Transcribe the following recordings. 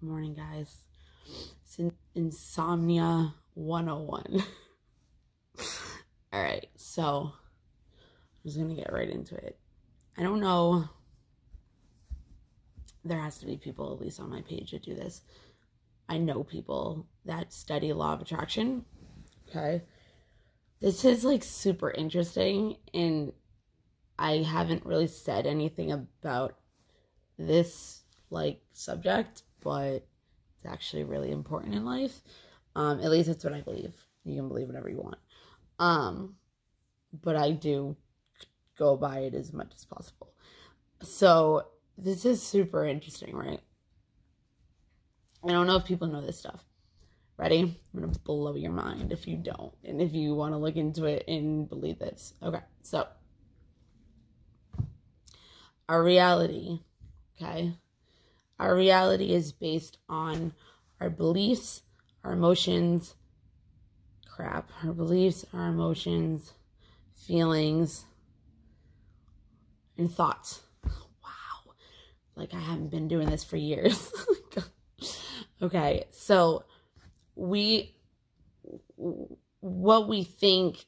Morning, guys. It's Insomnia 101. All right, so I'm just gonna get right into it. I don't know. There has to be people, at least on my page, that do this. I know people that study law of attraction. Okay. This is like super interesting, and I haven't really said anything about this like subject, but it's actually really important in life. Um, at least that's what I believe. You can believe whatever you want. Um, but I do go by it as much as possible. So this is super interesting, right? I don't know if people know this stuff. Ready? I'm gonna blow your mind if you don't, and if you want to look into it and believe this. Okay, so our reality, okay, our reality is based on our beliefs, our emotions, crap, our beliefs, our emotions, feelings, and thoughts. Wow. Like I haven't been doing this for years. okay, so we, what we think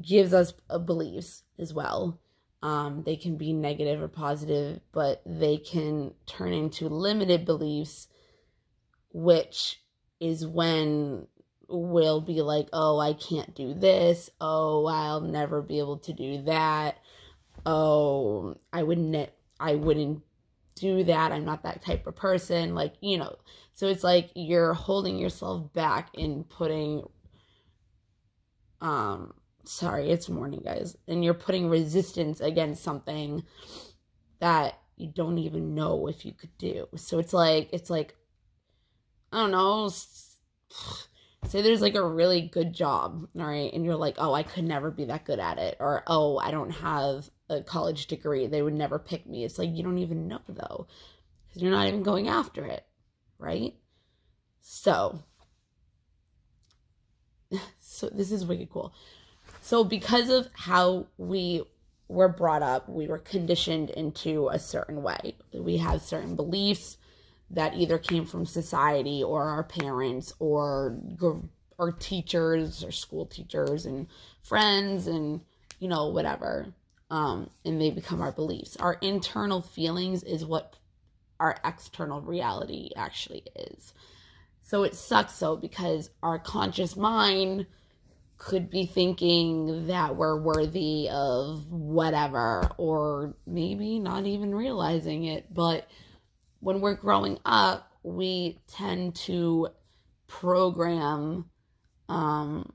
gives us beliefs as well. Um, they can be negative or positive, but they can turn into limited beliefs, which is when we'll be like, oh, I can't do this. Oh, I'll never be able to do that. Oh, I wouldn't, I wouldn't do that. I'm not that type of person. Like, you know, so it's like you're holding yourself back in putting, um, sorry, it's morning, guys, and you're putting resistance against something that you don't even know if you could do. So it's like, it's like, I don't know, say there's like a really good job, all right, and you're like, oh, I could never be that good at it, or oh, I don't have a college degree, they would never pick me. It's like you don't even know though, because you're not even going after it, right? So, so this is wicked cool. So, because of how we were brought up, we were conditioned into a certain way. We have certain beliefs that either came from society or our parents or our teachers or school teachers and friends and you know whatever um and they become our beliefs our internal feelings is what our external reality actually is so it sucks though because our conscious mind could be thinking that we're worthy of whatever or maybe not even realizing it but when we're growing up, we tend to program um,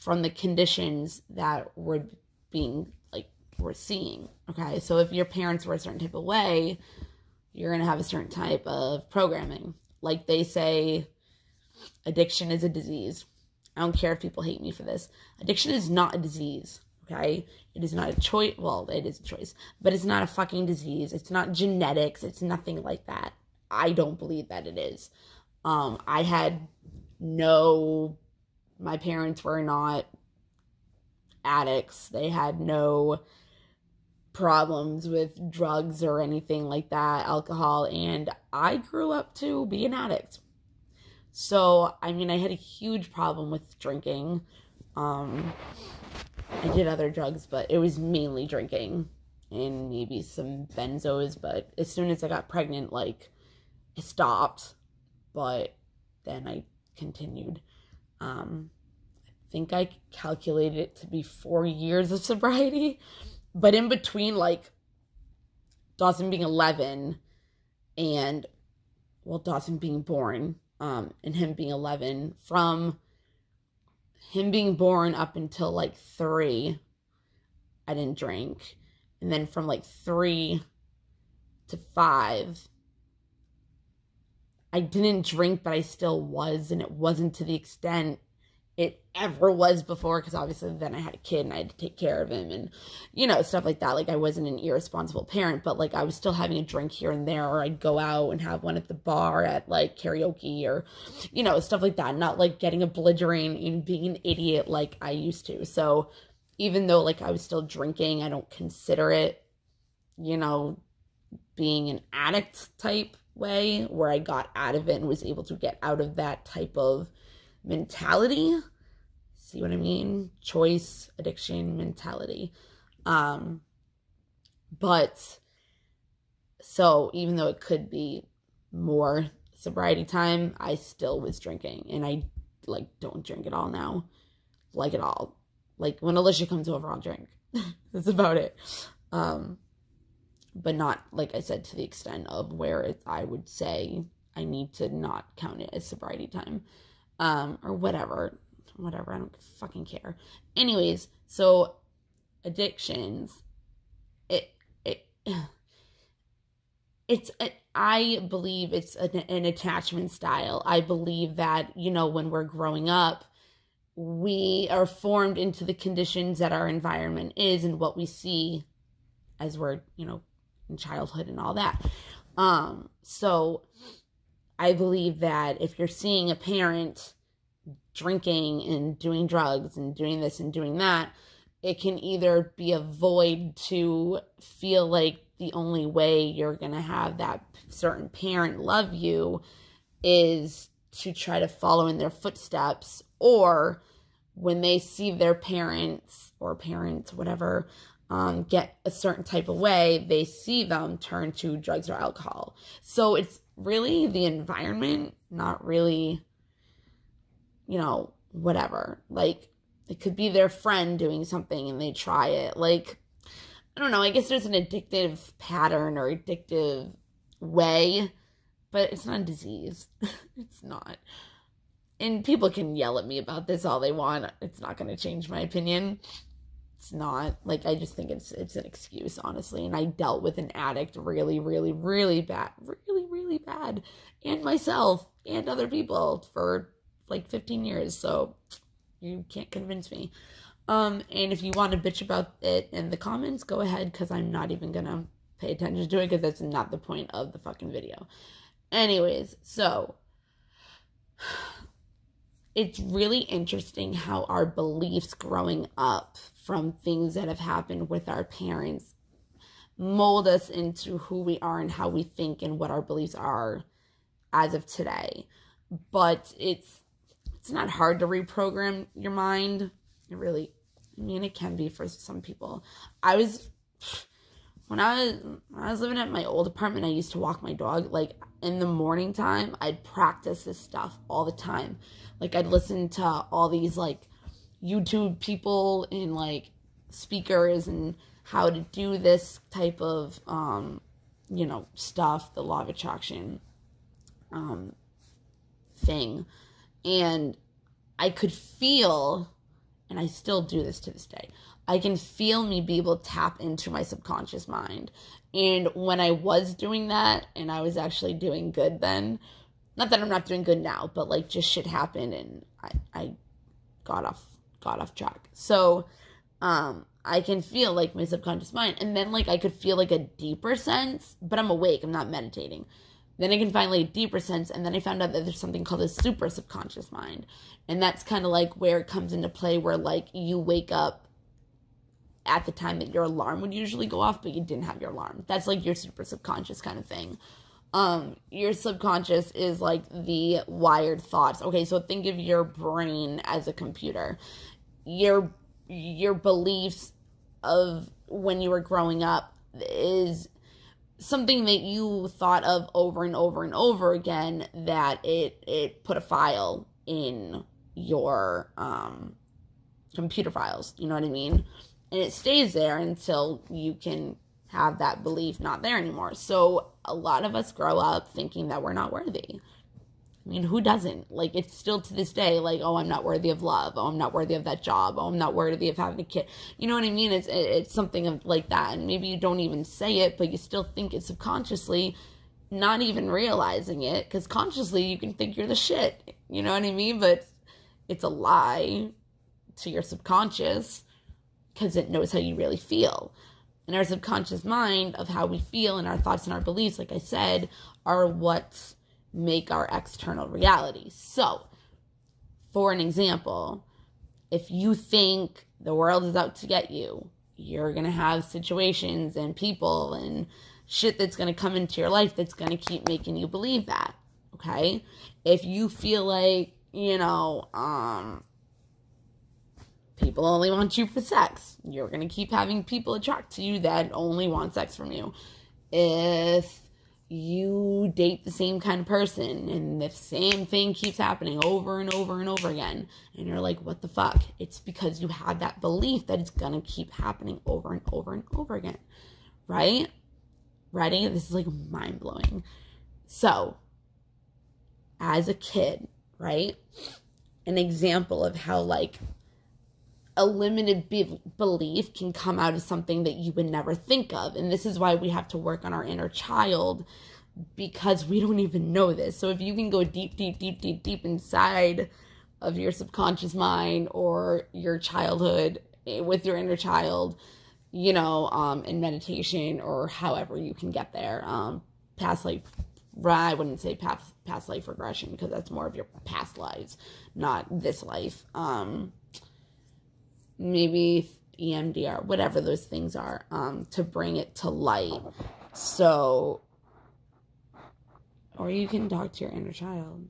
from the conditions that we're being like we're seeing. Okay, so if your parents were a certain type of way, you're gonna have a certain type of programming. Like they say, addiction is a disease. I don't care if people hate me for this. Addiction is not a disease. Okay. It is not a choice. Well, it is a choice, but it's not a fucking disease. It's not genetics. It's nothing like that. I don't believe that it is. Um, I had no, my parents were not addicts. They had no problems with drugs or anything like that, alcohol. And I grew up to be an addict. So, I mean, I had a huge problem with drinking. Um, I did other drugs, but it was mainly drinking and maybe some benzos. But as soon as I got pregnant, like, it stopped, but then I continued. Um, I think I calculated it to be four years of sobriety, but in between, like, Dawson being 11 and, well, Dawson being born, um, and him being 11, from him being born up until like three, I didn't drink. And then from like three to five, I didn't drink, but I still was. And it wasn't to the extent it ever was before because obviously then I had a kid and I had to take care of him and you know stuff like that. Like I wasn't an irresponsible parent but like I was still having a drink here and there or I'd go out and have one at the bar at like karaoke or you know stuff like that. Not like getting a belligerent and being an idiot like I used to. So even though like I was still drinking I don't consider it you know being an addict type way where I got out of it and was able to get out of that type of mentality. See what I mean? Choice, addiction, mentality. Um, but so even though it could be more sobriety time, I still was drinking and I like don't drink at all now. Like at all. Like when Alicia comes over, I'll drink. That's about it. Um, but not like I said to the extent of where it, I would say I need to not count it as sobriety time, um, or whatever, whatever. I don't fucking care. Anyways, so addictions, it it it's I believe it's an, an attachment style. I believe that you know when we're growing up we are formed into the conditions that our environment is and what we see as we're you know in childhood and all that um so i believe that if you're seeing a parent drinking and doing drugs and doing this and doing that it can either be a void to feel like the only way you're going to have that certain parent love you is to try to follow in their footsteps or when they see their parents or parents whatever um, get a certain type of way they see them turn to drugs or alcohol. So it's really the environment not really you know whatever like it could be their friend doing something and they try it like i don't know i guess there's an addictive pattern or addictive way but it's not a disease it's not and people can yell at me about this all they want. It's not going to change my opinion. It's not like I just think it's it's an excuse, honestly. And I dealt with an addict really, really, really bad, really, really bad, and myself and other people for like 15 years. So you can't convince me. Um, and if you want to bitch about it in the comments, go ahead because I'm not even gonna pay attention to it because that's not the point of the fucking video. Anyways, so it's really interesting how our beliefs growing up from things that have happened with our parents mold us into who we are and how we think and what our beliefs are as of today. But it's it's not hard to reprogram your mind. It really I mean it can be for some people. I was when I was when I was living at my old apartment, I used to walk my dog. Like in the morning time, I'd practice this stuff all the time. Like I'd listen to all these like YouTube people and like speakers and how to do this type of um you know stuff, the law of attraction um thing. And I could feel and I still do this to this day. I can feel me be able to tap into my subconscious mind. And when I was doing that, and I was actually doing good then, not that I'm not doing good now, but like just shit happened and I, I got off got off track. So um I can feel like my subconscious mind. And then like I could feel like a deeper sense, but I'm awake, I'm not meditating. Then I can find like a deeper sense, and then I found out that there's something called a super subconscious mind. And that's kind of like where it comes into play where like you wake up at the time that your alarm would usually go off, but you didn't have your alarm. That's like your super subconscious kind of thing. Um, your subconscious is like the wired thoughts. Okay, so think of your brain as a computer. Your your beliefs of when you were growing up is something that you thought of over and over and over again that it it put a file in your um computer files you know what i mean and it stays there until you can have that belief not there anymore. So a lot of us grow up thinking that we're not worthy. I mean, who doesn't? Like, it's still to this day, like, oh, I'm not worthy of love. Oh, I'm not worthy of that job. Oh, I'm not worthy of having a kid. You know what I mean? It's it's something of like that, and maybe you don't even say it, but you still think it subconsciously, not even realizing it, because consciously you can think you're the shit. You know what I mean? But it's a lie to your subconscious because it knows how you really feel. And our subconscious mind of how we feel and our thoughts and our beliefs, like I said, are what make our external reality. So, for an example, if you think the world is out to get you, you're going to have situations and people and shit that's going to come into your life that's going to keep making you believe that. Okay? If you feel like, you know, um, people only want you for sex, you're going to keep having people attract to you that only want sex from you. If you date the same kind of person and the same thing keeps happening over and over and over again and you're like what the fuck? It's because you have that belief that it's gonna keep happening over and over and over again. Right? Ready? This is like mind-blowing. So as a kid right? An example of how like a limited be- belief can come out of something that you would never think of. And this is why we have to work on our inner child because we don't even know this. So if you can go deep, deep, deep, deep, deep inside of your subconscious mind or your childhood eh, with your inner child, you know, um, in meditation or however you can get there, um, past life I wouldn't say past past life regression because that's more of your past lives, not this life. Um, maybe EMDR, whatever those things are, um, to bring it to light. So, or you can talk to your inner child.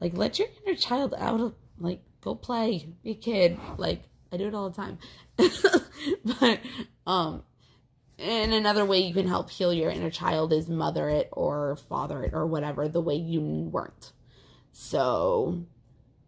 Like, let your inner child out of, like, go play, be a kid. Like, I do it all the time. but, um, and another way you can help heal your inner child is mother it or father it or whatever the way you weren't. So,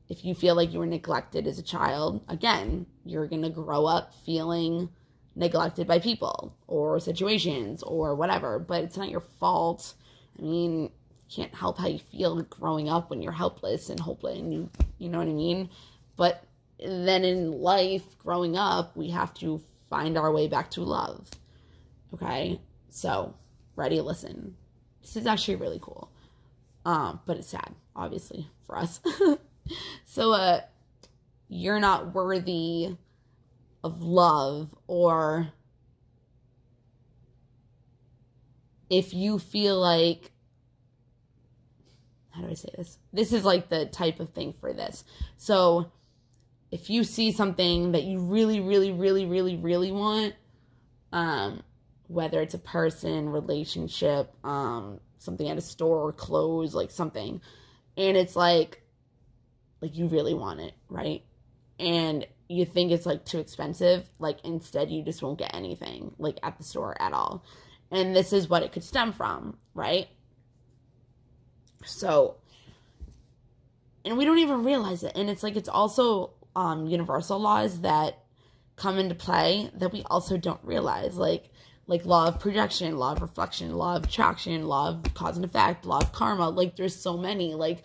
if you feel like you were neglected as a child, again, you're going to grow up feeling neglected by people or situations or whatever, but it's not your fault. I mean, you can't help how you feel growing up when you're helpless and hopeless and you you know what I mean? But then in life, growing up, we have to find our way back to love. Okay? So, ready listen. This is actually really cool. Um, but it's sad, obviously, for us. so uh you're not worthy of love or if you feel like how do I say this? This is like the type of thing for this. So if you see something that you really, really, really, really, really want, um, whether it's a person, relationship, um, something at a store, or clothes, like something, and it's like like you really want it, right? And you think it's like too expensive, like instead you just won't get anything like at the store at all. And this is what it could stem from, right? So and we don't even realize it. And it's like it's also um universal laws that come into play that we also don't realize. Like like law of projection, law of reflection, law of attraction, law of cause and effect, law of karma. Like there's so many. Like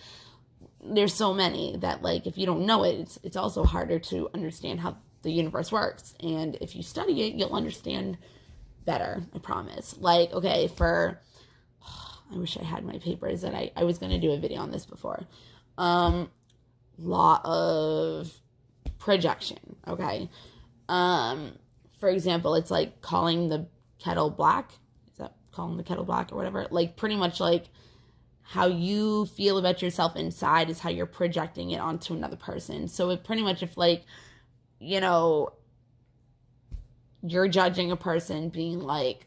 there's so many that like if you don't know it it's it's also harder to understand how the universe works. And if you study it you'll understand better i promise. Like okay for i wish i had my papers and i i was going to do a video on this before. Um law of projection okay? Um for example it's like calling the kettle black. Is that calling the kettle black or whatever? Like pretty much like how you feel about yourself inside is how you're projecting it onto another person. So it pretty much if like, you know, you're judging a person being like,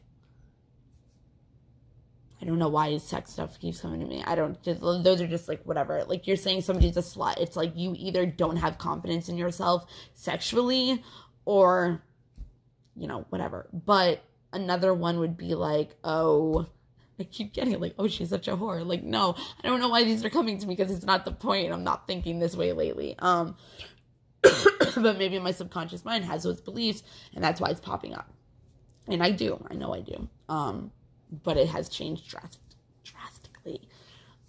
I don't know why sex stuff keeps coming to me. I don't those are just like whatever. Like you're saying somebody's a slut. It's like you either don't have confidence in yourself sexually or you know, whatever. But another one would be like, oh, I keep getting it like, oh, she's such a whore. Like, no, I don't know why these are coming to me because it's not the point. I'm not thinking this way lately. Um, but maybe my subconscious mind has those beliefs, and that's why it's popping up. And I do, I know I do. Um, but it has changed drastic, drastically.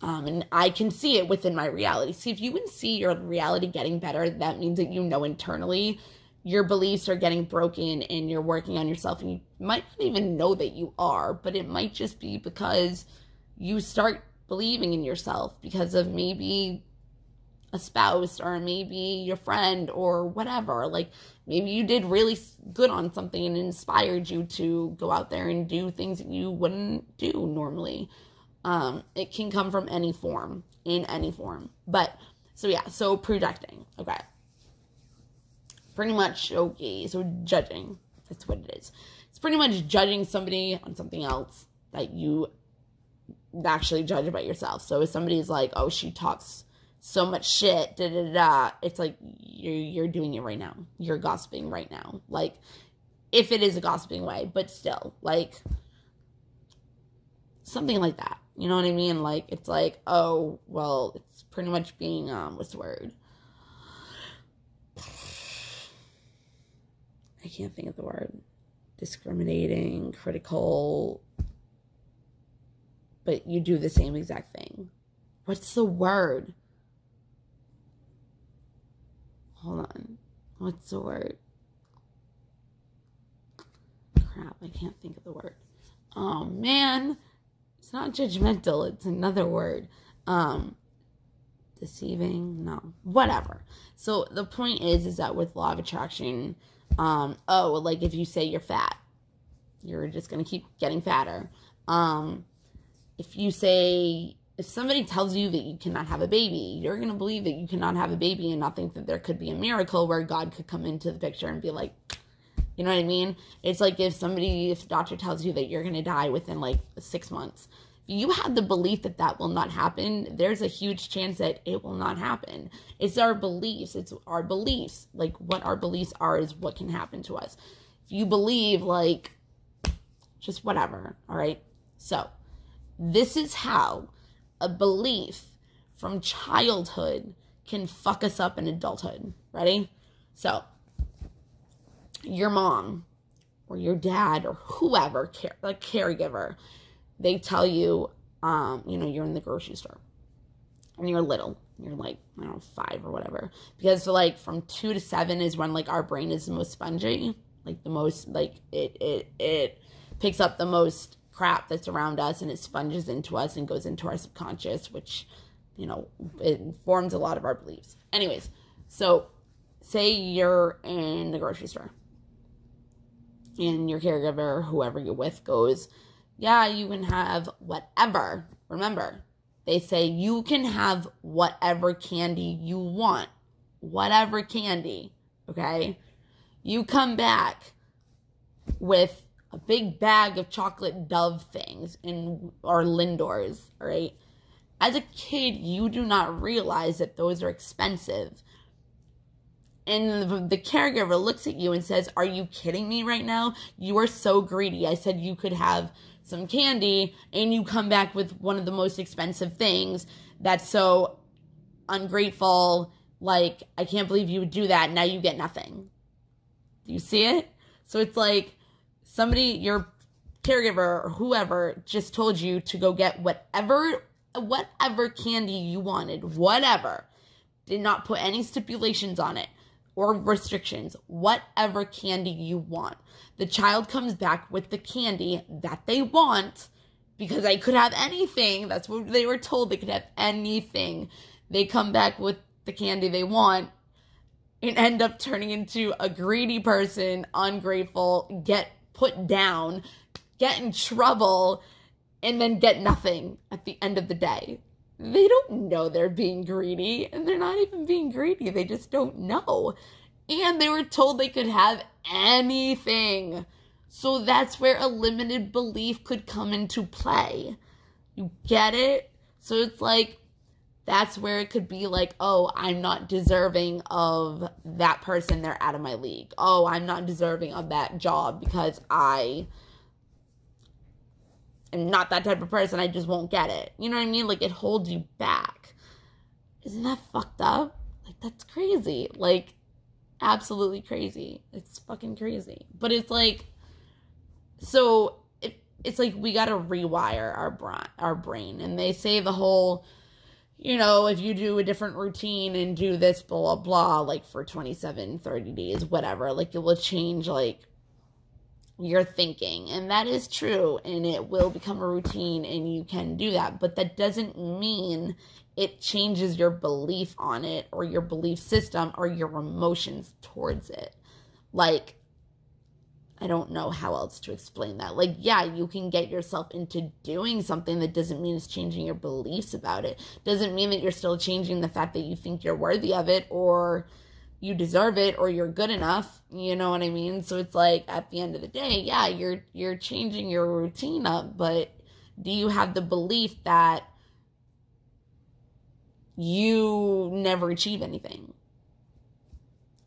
Um, and I can see it within my reality. See, if you can see your reality getting better, that means that you know internally your beliefs are getting broken and you're working on yourself and you might not even know that you are, but it might just be because you start believing in yourself because of maybe a spouse or maybe your friend or whatever. Like maybe you did really good on something and inspired you to go out there and do things that you wouldn't do normally. Um, it can come from any form, in any form. But so yeah, so projecting. Okay pretty much okay. So judging, that's what it is. It's pretty much judging somebody on something else that you actually judge about yourself. So if somebody's like, oh, she talks so much shit, da da da, it's like you're you're doing it right now. You're gossiping right now. Like if it is a gossiping way, but still, like something like that. You know what I mean? Like it's like, oh, well, it's pretty much being um what's the word? I can't think of the word. Discriminating, critical, but you do the same exact thing. What's the word? Hold on. What's the word? Crap, I can't think of the word. Oh man. It's not judgmental, it's another word. Um deceiving, no. Whatever. So the point is is that with law of attraction, um, oh, like if you say you're fat, you're just gonna keep getting fatter. Um if you say if somebody tells you that you cannot have a baby, you're going to believe that you cannot have a baby and not think that there could be a miracle where God could come into the picture and be like, you know what I mean? It's like if somebody, if doctor tells you that you're going to die within like six months, you have the belief that that will not happen. There's a huge chance that it will not happen. It's our beliefs. It's our beliefs. Like what our beliefs are is what can happen to us. If you believe like just whatever, all right? So, this is how a belief from childhood can fuck us up in adulthood. Ready? So, your mom or your dad or whoever, care, a caregiver, they tell you, um, you know, you're in the grocery store and you're little. You're like, I don't know, five or whatever. Because, like, from two to seven is when, like, our brain is the most spongy. Like, the most, like, it, it, it picks up the most crap that's around us and it sponges into us and goes into our subconscious, which, you know, it forms a lot of our beliefs. Anyways, so say you're in the grocery store and your caregiver, whoever you're with, goes, Yeah, you can have whatever. Remember, they say you can have whatever candy you want. Whatever candy. Okay? You come back with a big bag of chocolate dove things in or Lindors, right? As a kid, you do not realize that those are expensive. And the, the, caregiver looks at you and says, Are you kidding me right now? You are so greedy. I said you could have some candy, and you come back with one of the most expensive things. That's so ungrateful. Like, I can't believe you would do that. Now you get nothing. Do you see it? So it's like, somebody, your caregiver or whoever just told you to go get whatever whatever candy you wanted, whatever. Did not put any stipulations on it or restrictions, whatever candy you want. The child comes back with the candy that they want because they could have anything. That's what they were told. They could have anything. They come back with the candy they want and end up turning into a greedy person, ungrateful, get put down, get in trouble, and then get nothing at the end of the day. They don't know they're being greedy, and they're not even being greedy. They just don't know. And they were told they could have anything. So that's where a limited belief could come into play. You get it? So it's like, that's where it could be like, oh, I'm not deserving of that person. They're out of my league. Oh, I'm not deserving of that job because I am not that type of person. I just won't get it. You know what I mean? Like, it holds you back. Isn't that fucked up? Like, that's crazy. Like, absolutely crazy. It's fucking crazy. But it's like, so it, it's like we got to rewire our, bra- our brain. And they say the whole you know, if you do a different routine and do this, blah, blah, blah, like for 27, 30 days, whatever, like it will change, like, your thinking. And that is true. And it will become a routine and you can do that. But that doesn't mean it changes your belief on it or your belief system or your emotions towards it. Like, I don't know how else to explain that. Like, yeah, you can get yourself into doing something that doesn't mean it's changing your beliefs about it. Doesn't mean that you're still changing the fact that you think you're worthy of it or you deserve it or you're good enough. You know what I mean? So it's like at the end of the day, yeah, you're you're changing your routine up, but Do you have the belief that you never achieve anything?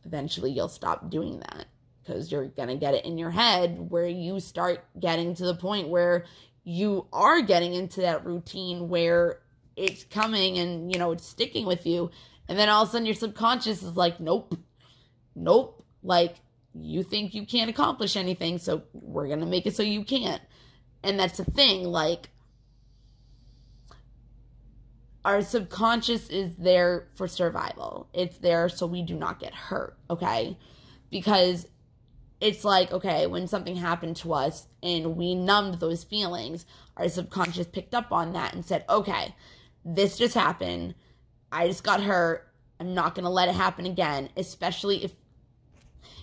Eventually, you'll stop doing that because you're going to get it in your head where you start getting to the point where you are getting into that routine where it's coming and you know it's sticking with you and then all of a sudden your subconscious is like nope. Nope. Like you think you can't accomplish anything so we're gonna make it so you can't. And that's the thing like our subconscious is there for survival. It's there so we do not get hurt okay? Because it's like okay when something happened to us and we numbed those feelings our subconscious picked up on that and said okay this just happened. I just got hurt. I'm not going to let it happen again, especially if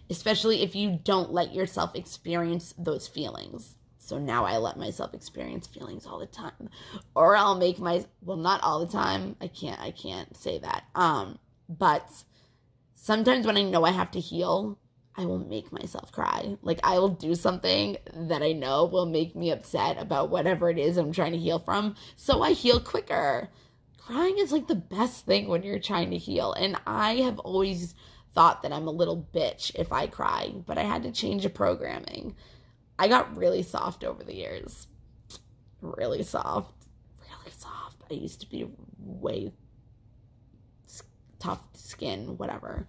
especially if you don't let yourself experience those feelings. So now I let myself experience feelings all the time. Or I'll make my well not all the time. I can't I can't say that. Um but sometimes when I know I have to heal, I will make myself cry. Like I will do something that I know will make me upset about whatever it is I'm trying to heal from. So I heal quicker. Crying is like the best thing when you're trying to heal. And I have always thought that I'm a little bitch if I cry, but I had to change the programming. I got really soft over the years. Really soft. Really soft. I used to be way tough skin, whatever.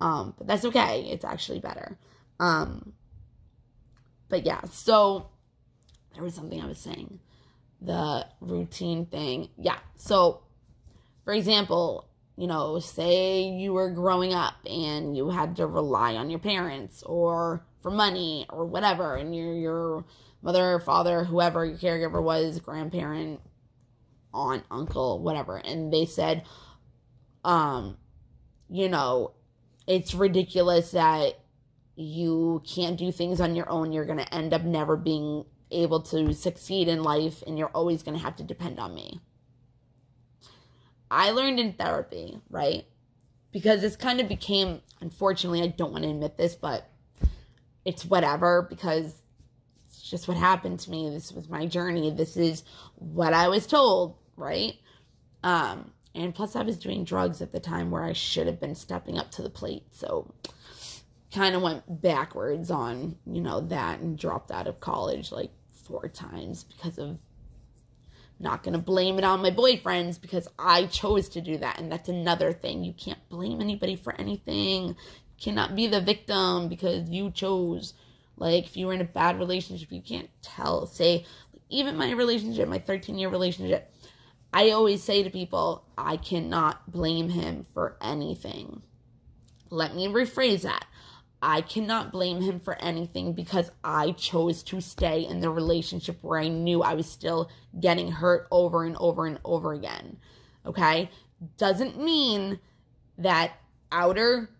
Um, but that's okay. It's actually better. Um, but yeah, so there was something I was saying. The routine thing. Yeah. So, for example, you know, say you were growing up and you had to rely on your parents or for money or whatever, and your your mother, father, whoever your caregiver was, grandparent, aunt, uncle, whatever, and they said, um, you know, it's ridiculous that you can't do things on your own. You're going to end up never being able to succeed in life and you're always going to have to depend on me. I learned in therapy, right? Because this kind of became, unfortunately, I don't want to admit this, but it's whatever because it's just what happened to me. This was my journey. This is what I was told, right? Um, and plus, I was doing drugs at the time where I should have been stepping up to the plate. So, kind of went backwards on, you know, that and dropped out of college like four times because of not going to blame it on my boyfriends because I chose to do that. And that's another thing. You can't blame anybody for anything. You cannot be the victim because you chose. Like, if you were in a bad relationship, you can't tell, say, even my relationship, my 13 year relationship, I always say to people, I cannot blame him for anything. Let me rephrase that. I cannot blame him for anything because I chose to stay in the relationship where I knew I was still getting hurt over and over and over again. Okay? Doesn't mean that outer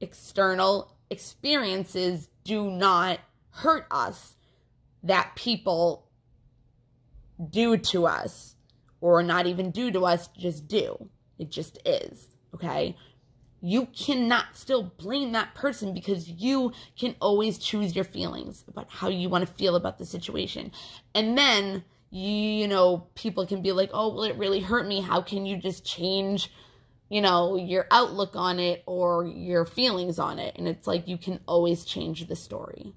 external experiences do not hurt us, that people do to us or not even do to us, just do. It just is, okay? You cannot still blame that person because you can always choose your feelings about how you want to feel about the situation. And then, you know, people can be like, oh, well, it really hurt me. How can you just change, you know, your outlook on it or your feelings on it? And it's like, you can always change the story.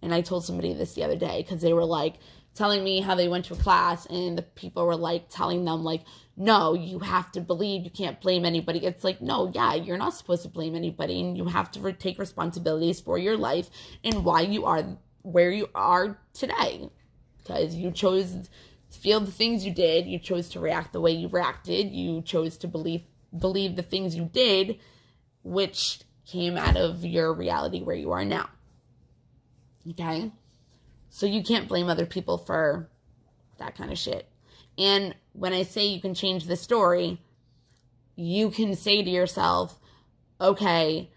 And I told somebody this the other day because they were like, telling me how they went to a class and the people were like telling them like no you have to believe you can't blame anybody. It's like no yeah you're not supposed to blame anybody and you have to re- take responsibilities for your life and why you are where you are today. Because you chose to feel the things you did you chose to react the way you reacted you chose to believe believe the things you did which came out of your reality where you are now. Okay so you can't blame other people for that kind of shit. And when I say you can change the story, you can say to yourself, okay,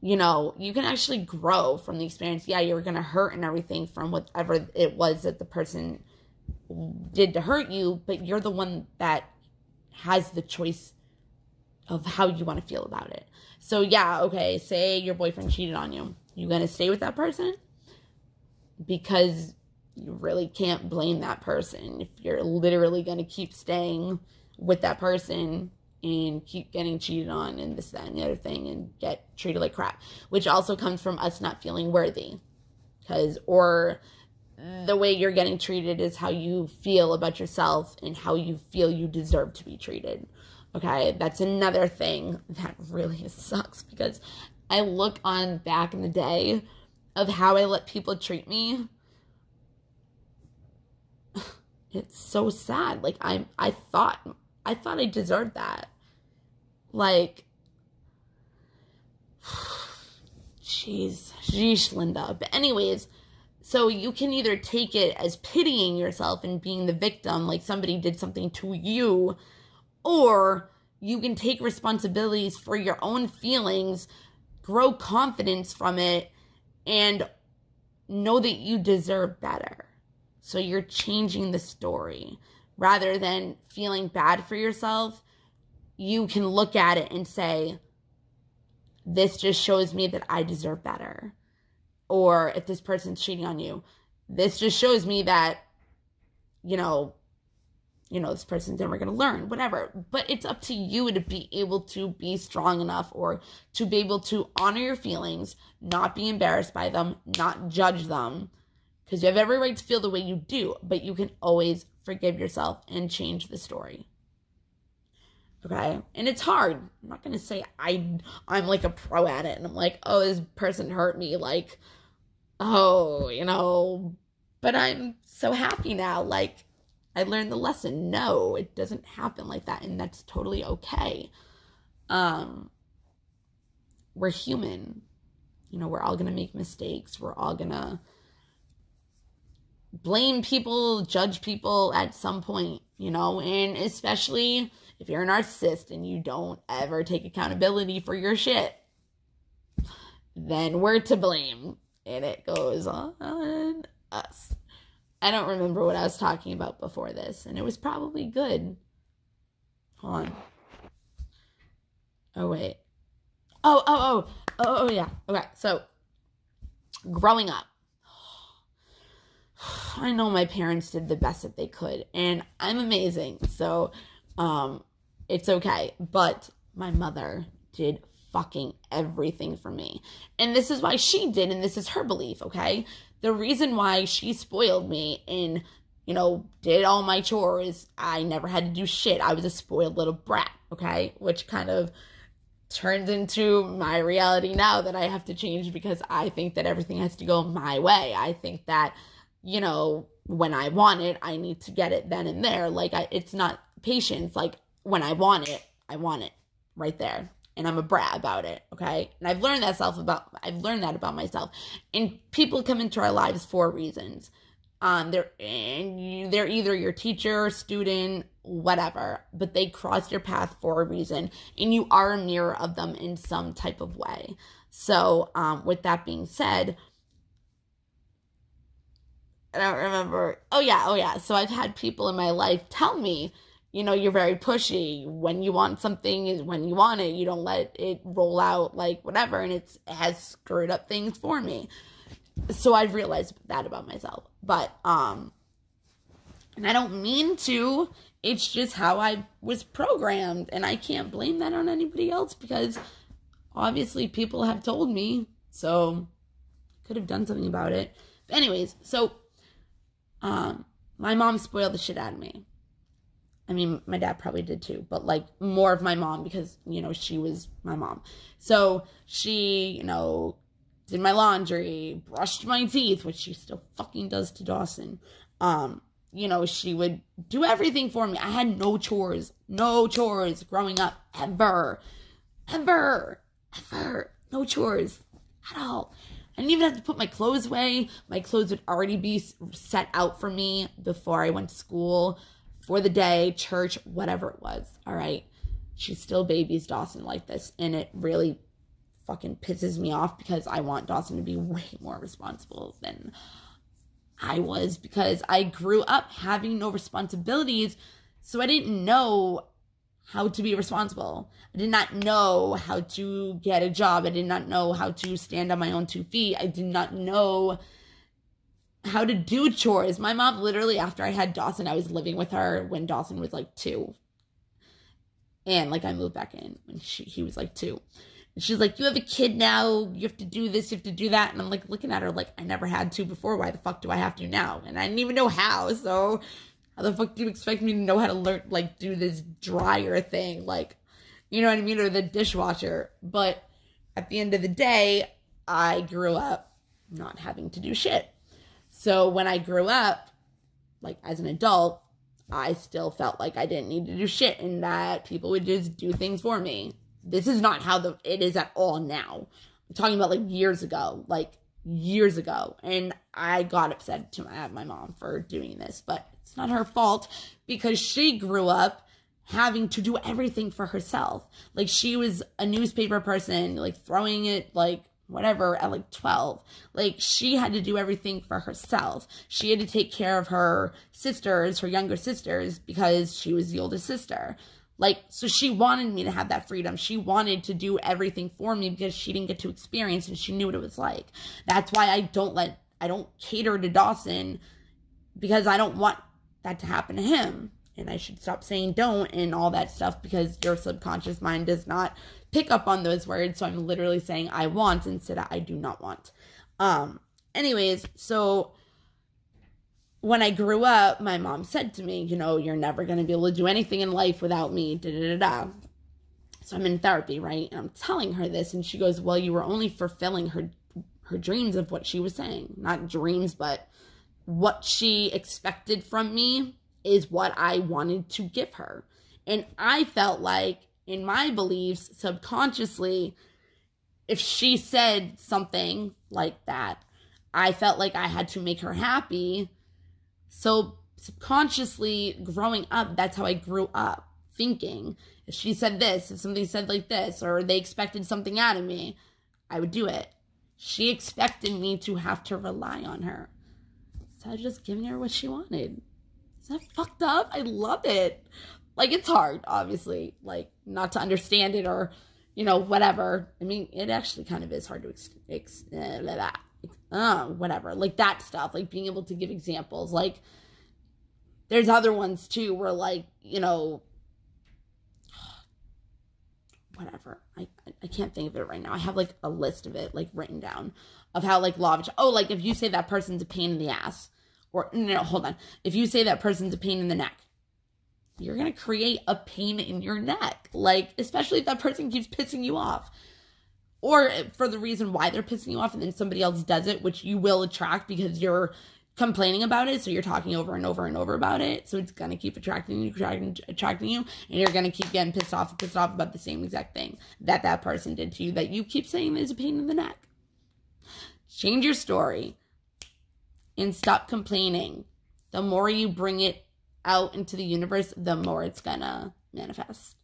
you know, you can actually grow from the experience. Yeah, you're going to hurt and everything from whatever it was that the person did to hurt you, but you're the one that has the choice of how you want to feel about it. So, yeah, okay, say your boyfriend cheated on you. You going to stay with that person? Because you really can't blame that person if you're literally going to keep staying with that person and keep getting cheated on and this, that, and the other thing and get treated like crap, which also comes from us not feeling worthy. Because, or the way you're getting treated is how you feel about yourself and how you feel you deserve to be treated. Okay, that's another thing that really sucks because I look on back in the day of how I let people treat me. It's so sad. Like I'm I thought I thought I deserved that. Like jeez, jeez, Linda. But anyways, so you can either take it as pitying yourself and being the victim, like somebody did something to you, or you can take responsibilities for your own feelings, grow confidence from it, and know that you deserve better. So you're changing the story. Rather than feeling bad for yourself, you can look at it and say, this just shows me that I deserve better. Or if this person's cheating on you, this just shows me that, you know, you know, this person's never going to learn, whatever. But it's up to you to be able to be strong enough or to be able to honor your feelings, not be embarrassed by them, not judge them. Because you have every right to feel the way you do, but you can always forgive yourself and change the story. Okay? And it's hard. I'm not going to say I I'm like a pro at it and I'm like, "Oh, this person hurt me." Like, "Oh, you know, but I'm so happy now. Like I learned the lesson. No, it doesn't happen like that, and that's totally okay. Um, we're human. You know, we're all gonna make mistakes. We're all gonna blame people, judge people at some point, you know, and especially if you're a narcissist and you don't ever take accountability for your shit, then we're to blame. And it goes on us. I don't remember what I was talking about before this, and it was probably good. Hold on. Oh wait. Oh oh oh oh oh yeah. Okay, so growing up, I know my parents did the best that they could, and I'm amazing. So, um, it's okay. But my mother did fucking everything for me. And this is why she did, and this is her belief, okay? The reason why she spoiled me and, you know, did all my chores, I never had to do shit. I was a spoiled little brat, okay? Which kind of turns into my reality now that I have to change because I think that everything has to go my way. I think that, you know, when I want it, I need to get it then and there. Like, I, it's not patience. Like, when I want it, I want it right there and I'm a brat about it, okay? And I've learned that self about I've learned that about myself. And people come into our lives for reasons. Um, they're and you, they're either your teacher, student, whatever, but they cross your path for a reason, and you are a mirror of them in some type of way. So, um, with that being said, I don't remember. Oh yeah, oh yeah. So I've had people in my life tell me you know, you're very pushy. When you want something is when you want it. You don't let it roll out like whatever, and it's it has screwed up things for me. So I've realized that about myself. But um and I don't mean to. It's just how I was programmed, and I can't blame that on anybody else because obviously people have told me, so could have done something about it. But anyways, so um my mom spoiled the shit out of me I mean, my dad probably did too, but like more of my mom because, you know, she was my mom. So she, you know, did my laundry, brushed my teeth, which she still fucking does to Dawson. Um, you know, she would do everything for me. I had no chores, no chores growing up ever, ever, ever, no chores at all. I didn't even have to put my clothes away. My clothes would already be set out for me before I went to school for the day, church, whatever it was. All right. She still babies Dawson like this. And it really fucking pisses me off because I want Dawson to be way more responsible than I was because I grew up having no responsibilities. So I didn't know how to be responsible. I did not know how to get a job. I did not know how to stand on my own two feet. I did not know how to do chores. My mom literally after I had Dawson, I was living with her when Dawson was like 2. And like I moved back in when she he was like 2. And she's like, "You have a kid now. You have to do this, you have to do that." And I'm like looking at her like I never had to before. Why the fuck do I have to now? And I didn't even know how. So how the fuck do you expect me to know how to learn like do this dryer thing? Like, you know what I mean, or the dishwasher. But at the end of the day, I grew up not having to do shit. So when I grew up, like as an adult, I still felt like I didn't need to do shit and that people would just do things for me. This is not how the it is at all now. I'm talking about like years ago, like years ago. And I got upset to my, my mom for doing this, but it's not her fault because she grew up having to do everything for herself. Like she was a newspaper person, like throwing it like whatever at like 12 like she had to do everything for herself. She had to take care of her sisters her younger sisters because she was the oldest sister. Like so she wanted me to have that freedom. She wanted to do everything for me because she didn't get to experience and she knew what it was like. That's why i don't let i don't cater to dawson because i don't want that to happen to him. And i should stop saying don't and all that stuff because your subconscious mind does not pick up on those words. So I'm literally saying I want instead of I do not want. Um, anyways, so when I grew up, my mom said to me, you know, you're never going to be able to do anything in life without me, da da da da. So I'm in therapy, right? And I'm telling her this, and she goes, well, you were only fulfilling her her dreams of what she was saying. Not dreams, but what she expected from me is what I wanted to give her. And I felt like in my beliefs subconsciously if she said something like that i felt like i had to make her happy. So subconsciously growing up that's how i grew up thinking if she said this if something said like this or they expected something out of me i would do it. She expected me to have to rely on her. So i was just giving her what she wanted. Is that fucked up? I love it like it's hard, obviously, like not to understand it or, you know, whatever. I mean, it actually kind of is hard to ex, ex uh, that, uh, whatever, like that stuff, like being able to give examples. Like there's other ones too where like, you know, whatever. I, I can't think of it right now. I have like a list of it like written down of how like law of, oh, like if you say that person's a pain in the ass or no, hold on. If you say that person's a pain in the neck, you're going to create a pain in your neck. Like, especially if that person keeps pissing you off. Or for the reason why they're pissing you off, and then somebody else does it, which you will attract because you're complaining about it. So you're talking over and over and over about it. So it's going to keep attracting you, attracting, attracting you. And you're going to keep getting pissed off, pissed off about the same exact thing that that person did to you that you keep saying is a pain in the neck. Change your story and stop complaining. The more you bring it out into the universe, the more it's gonna manifest.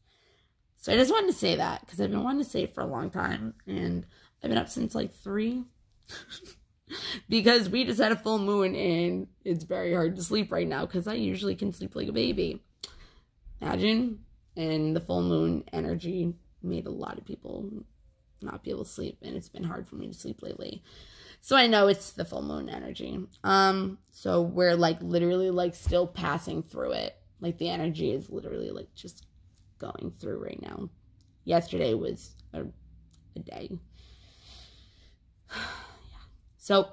So I just wanted to say that because I've been wanting to say it for a long time and I've been up since like three. because we just had a full moon and it's very hard to sleep right now because I usually can sleep like a baby. Imagine. And the full moon energy made a lot of people not be able to sleep and it's been hard for me to sleep lately. So I know it's the full moon energy. Um, so we're like literally like still passing through it. Like the energy is literally like just going through right now. Yesterday was a, a day. yeah. So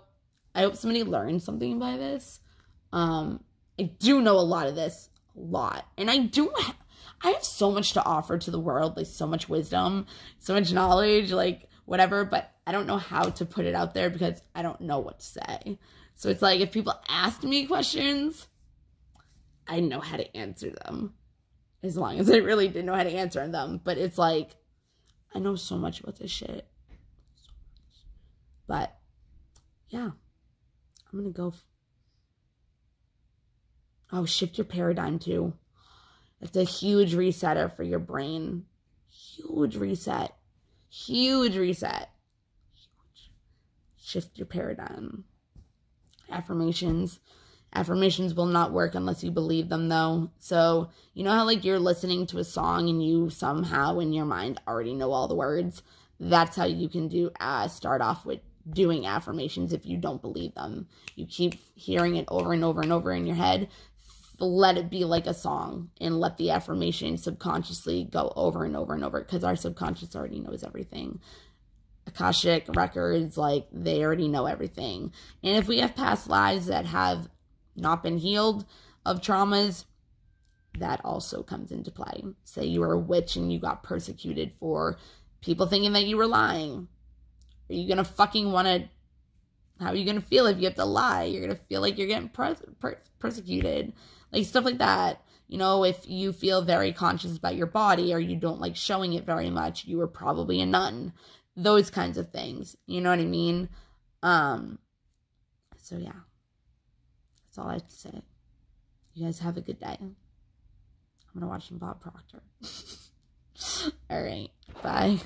I hope somebody learned something by this. Um, I do know a lot of this, a lot. And I do I have so much to offer to the world, like so much wisdom, so much knowledge, like whatever, but I don't know how to put it out there because I don't know what to say. So it's like if people ask me questions, I know how to answer them. As long as I really didn't know how to answer them. But it's like, I know so much about this shit. But yeah, I'm gonna go. oh, shift your paradigm too. It's a huge resetter for your brain. Huge reset. Huge reset shift your paradigm. Affirmations. Affirmations will not work unless you believe them, though. So, you know how, like, you're listening to a song and you somehow in your mind already know all the words? That's how you can do, uh, start off with doing affirmations if you don't believe them. You keep hearing it over and over and over in your head. Let it be like a song and let the affirmation subconsciously go over and over and over because our subconscious already knows everything. Akashic records, like they already know everything. And if we have past lives that have not been healed of traumas, that also comes into play. Say you were a witch and you got persecuted for people thinking that you were lying. Are you gonna fucking want to? How are you gonna feel if you have to lie? You're gonna feel like you're getting per- per- persecuted, like stuff like that. You know, if you feel very conscious about your body or you don't like showing it very much, you were probably a nun. Those kinds of things. You know what I mean? Um. So yeah, that's all I have to say. You guys have a good day. I'm gonna watch some Bob Proctor. all right, bye.